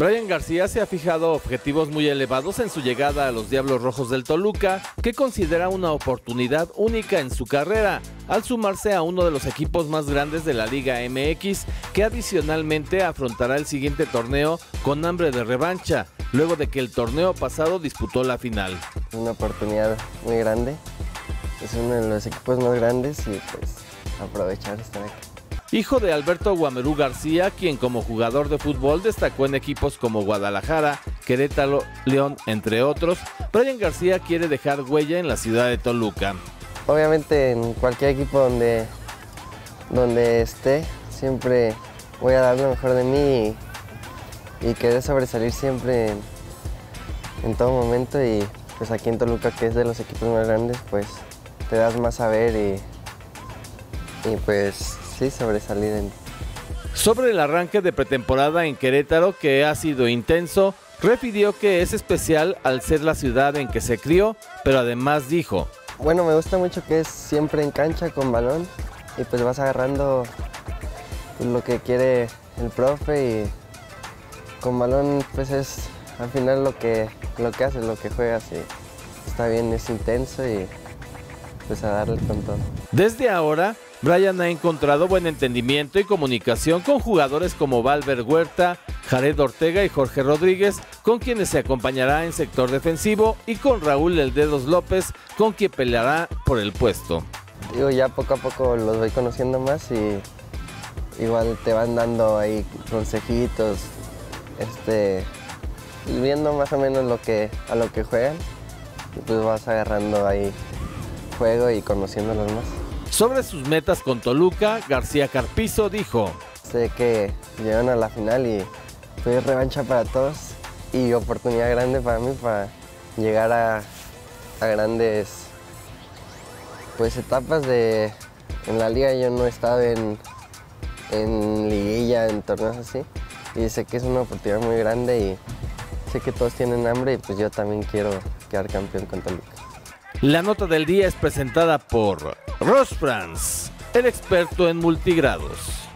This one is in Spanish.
Brian García se ha fijado objetivos muy elevados en su llegada a los Diablos Rojos del Toluca, que considera una oportunidad única en su carrera, al sumarse a uno de los equipos más grandes de la Liga MX, que adicionalmente afrontará el siguiente torneo con hambre de revancha, luego de que el torneo pasado disputó la final. Una oportunidad muy grande, es uno de los equipos más grandes y pues aprovechar estar aquí. Hijo de Alberto Guamerú García, quien como jugador de fútbol destacó en equipos como Guadalajara, Querétaro, León, entre otros, Brian García quiere dejar huella en la ciudad de Toluca. Obviamente en cualquier equipo donde, donde esté, siempre voy a dar lo mejor de mí y, y querer sobresalir siempre en, en todo momento y pues aquí en Toluca, que es de los equipos más grandes, pues te das más a ver y, y pues sí, sobresalir en... Sobre el arranque de pretemporada en Querétaro, que ha sido intenso, refirió que es especial al ser la ciudad en que se crió, pero además dijo, Bueno, me gusta mucho que es siempre en cancha con balón y pues vas agarrando lo que quiere el profe y con balón pues es al final lo que, lo que haces, lo que juegas y está bien, es intenso y pues a darle con todo. Desde ahora, Brian ha encontrado buen entendimiento y comunicación con jugadores como Valver Huerta, Jared Ortega y Jorge Rodríguez, con quienes se acompañará en sector defensivo, y con Raúl El Dedos López, con quien peleará por el puesto. Digo, ya poco a poco los voy conociendo más y igual te van dando ahí consejitos, este, viendo más o menos lo que, a lo que juegan y pues vas agarrando ahí juego y conociéndolos más. Sobre sus metas con Toluca, García Carpizo dijo, Sé que llegan a la final y fue revancha para todos y oportunidad grande para mí para llegar a, a grandes pues etapas de en la liga yo no he estado en, en liguilla, en torneos así y sé que es una oportunidad muy grande y sé que todos tienen hambre y pues yo también quiero quedar campeón con Toluca. La nota del día es presentada por Ross Franz, el experto en multigrados.